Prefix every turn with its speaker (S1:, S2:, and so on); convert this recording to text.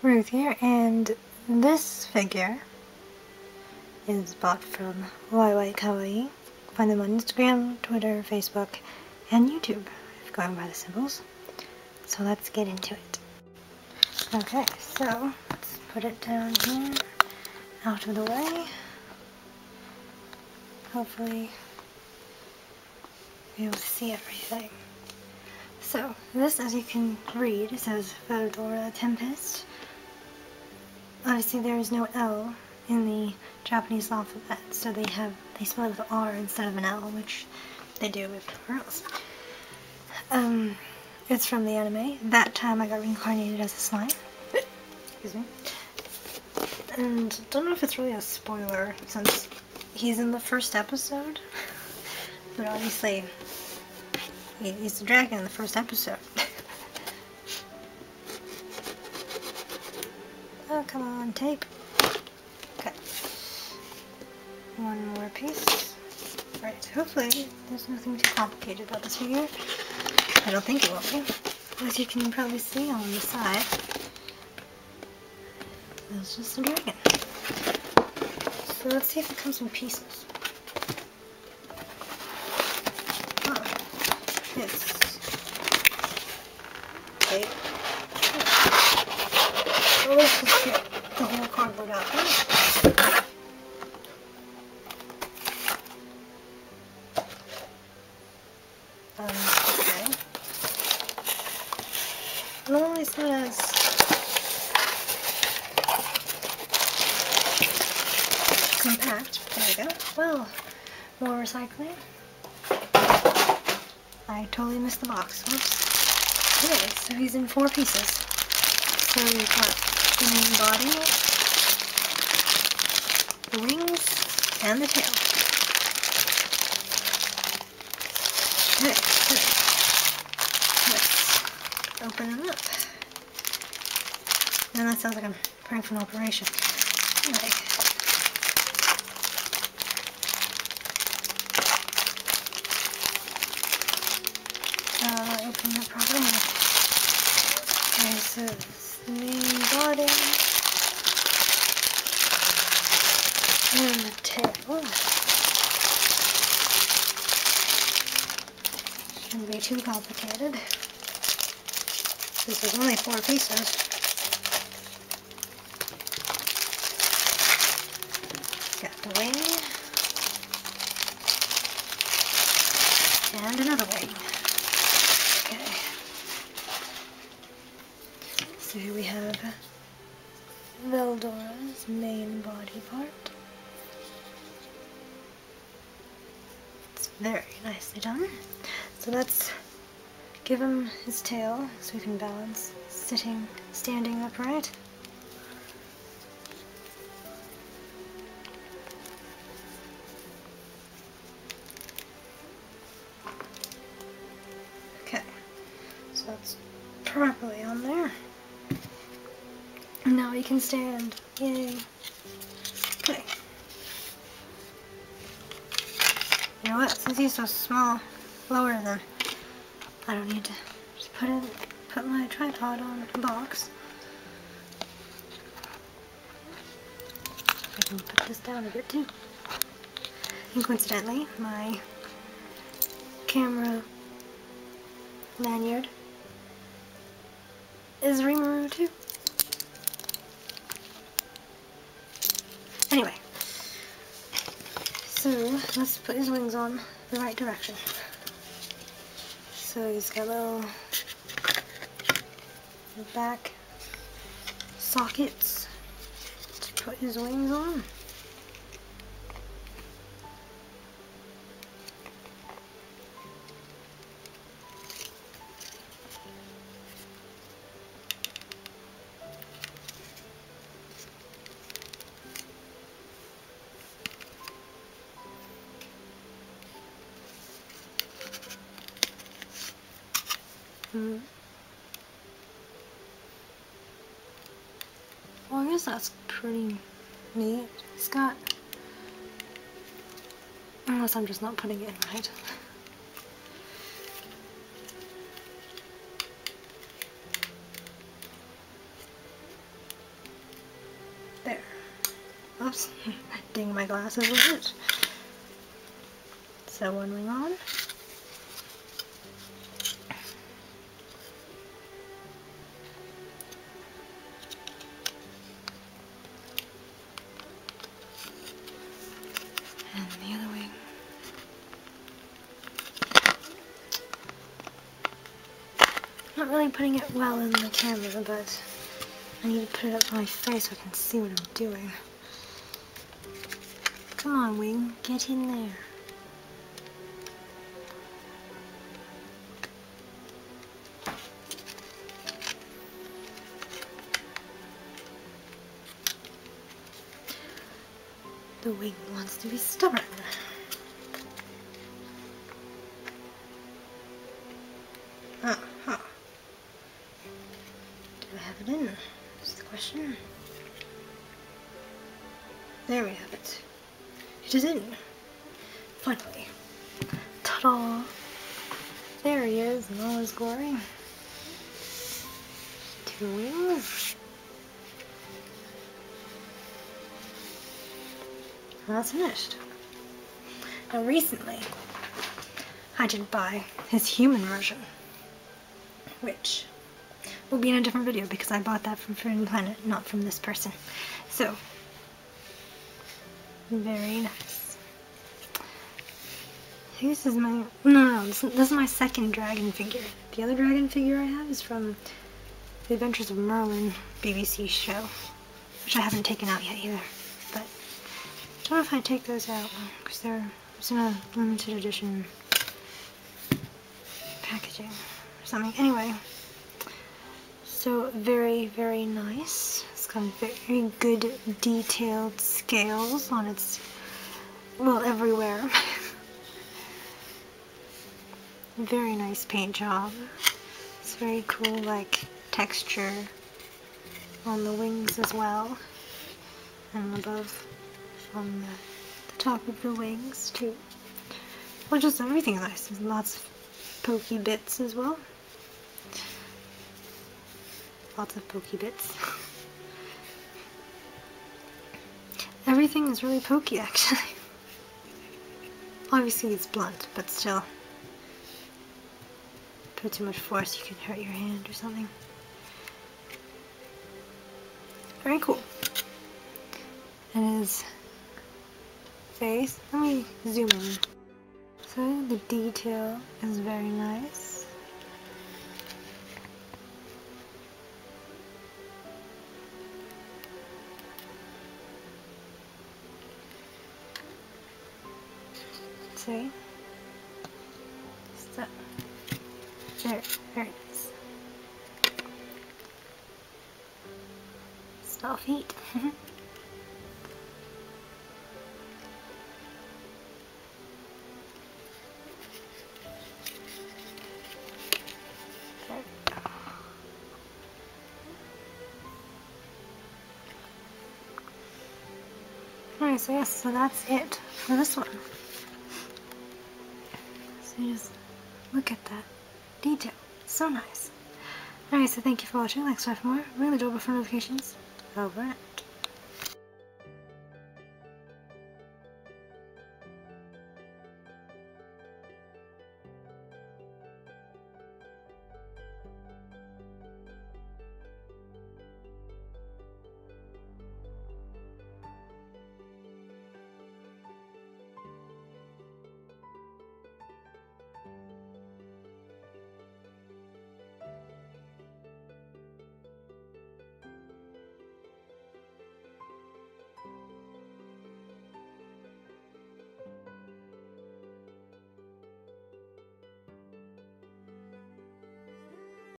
S1: Ruth here, and this figure is bought from YY Kawaii. Find them on Instagram, Twitter, Facebook, and YouTube, if going by the symbols. So let's get into it. Okay, so let's put it down here, out of the way. Hopefully, able to see everything. So, this, as you can read, says Veldora Tempest. Obviously, there is no L in the Japanese alphabet, so they have they spell it with R instead of an L, which they do everywhere else. Um, it's from the anime. That time I got reincarnated as a slime. Excuse me. And don't know if it's really a spoiler since he's in the first episode, but obviously he's the dragon in the first episode. come on, tape. Okay. One more piece. Right, hopefully there's nothing too complicated about this figure. I don't think it will be. As you can probably see on the side, there's just a dragon. So let's see if it comes in pieces. Oh, it's. Just get the whole cardboard out. Um, okay. Normally as compact. There we go. Well, more recycling. I totally missed the box. Whoops. Okay, so he's in four pieces. So we've got the main body, the wings, and the tail. Okay, so let's open them up. Now that sounds like I'm preparing for an operation. Okay. Uh, open the properly. Okay, so this main. And the tail. Shouldn't be too complicated. This is only four pieces. Got the wing. And another wing. Okay. So here we have Veldora's main body part. It's very nicely done. So let's give him his tail so he can balance sitting, standing upright. Can stand. Yay. Okay. You know what? Since he's so small, lower than I don't need to just put it put my tripod on the box. I can put this down a bit too. And coincidentally, my camera lanyard is Rimuru too. Anyway, so let's put his wings on the right direction. So he's got little back sockets to put his wings on. Um, well, I guess that's pretty neat. It's got, unless I'm just not putting it in right. there. Oops, I dinged my glasses with it. So one ring on. And the other wing. Not really putting it well in the camera, but I need to put it up to my face so I can see what I'm doing. Come on, Wing, get in there. The wing wants to be stubborn. Uh huh. Do I have it in? Is the question. There we have it. It is in. Finally. Ta-da! There he is in all his glory. Two wings. that's finished. Now recently, I did buy his human version, which will be in a different video because I bought that from Food Planet, not from this person. So, very nice. This is my, no, no, no this, this is my second dragon figure. The other dragon figure I have is from The Adventures of Merlin BBC show, which I haven't taken out yet either. Don't know if I take those out because they're it's in a limited edition packaging or something. Anyway, so very, very nice. It's got very good detailed scales on its, well, everywhere. very nice paint job. It's very cool, like, texture on the wings as well. And above on the, the top of the wings, too. Well, just everything nice. There's lots of pokey bits as well. Lots of pokey bits. Everything is really pokey, actually. Obviously it's blunt, but still. Put too much force, you can hurt your hand or something. Very cool. And his face, let me zoom in. So the detail is very nice. See? So, very, very nice. Still feet. So yes, so that's it for this one. So just look at that detail. So nice. Alright, so thank you for watching. Like, subscribe for more. Really double for notifications. Over.